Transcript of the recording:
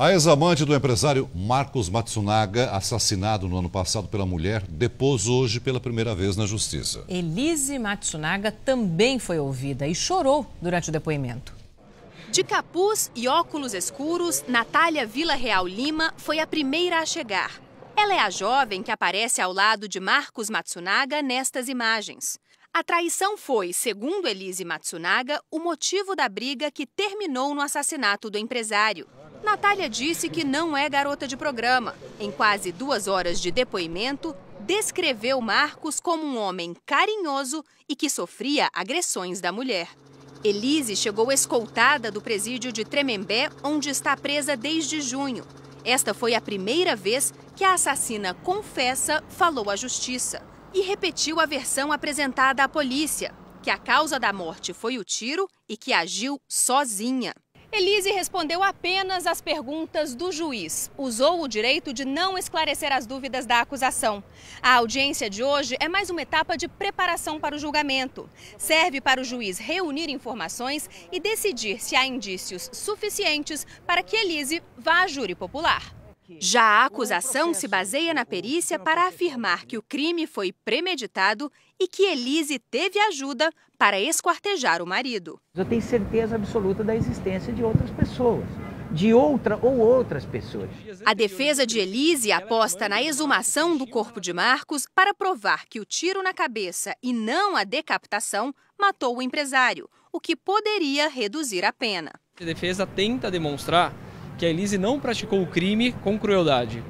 A ex-amante do empresário Marcos Matsunaga, assassinado no ano passado pela mulher, depôs hoje pela primeira vez na justiça. Elise Matsunaga também foi ouvida e chorou durante o depoimento. De capuz e óculos escuros, Natália Vila Real Lima foi a primeira a chegar. Ela é a jovem que aparece ao lado de Marcos Matsunaga nestas imagens. A traição foi, segundo Elise Matsunaga, o motivo da briga que terminou no assassinato do empresário. Natália disse que não é garota de programa. Em quase duas horas de depoimento, descreveu Marcos como um homem carinhoso e que sofria agressões da mulher. Elise chegou escoltada do presídio de Tremembé, onde está presa desde junho. Esta foi a primeira vez que a assassina confessa falou à justiça e repetiu a versão apresentada à polícia, que a causa da morte foi o tiro e que agiu sozinha. Elise respondeu apenas às perguntas do juiz. Usou o direito de não esclarecer as dúvidas da acusação. A audiência de hoje é mais uma etapa de preparação para o julgamento. Serve para o juiz reunir informações e decidir se há indícios suficientes para que Elise vá à júri popular. Já a acusação se baseia na perícia para afirmar que o crime foi premeditado e que Elise teve ajuda para esquartejar o marido. Eu tenho certeza absoluta da existência de outras pessoas, de outra ou outras pessoas. A defesa de Elise aposta na exumação do corpo de Marcos para provar que o tiro na cabeça e não a decapitação matou o empresário, o que poderia reduzir a pena. A defesa tenta demonstrar que a Elise não praticou o crime com crueldade.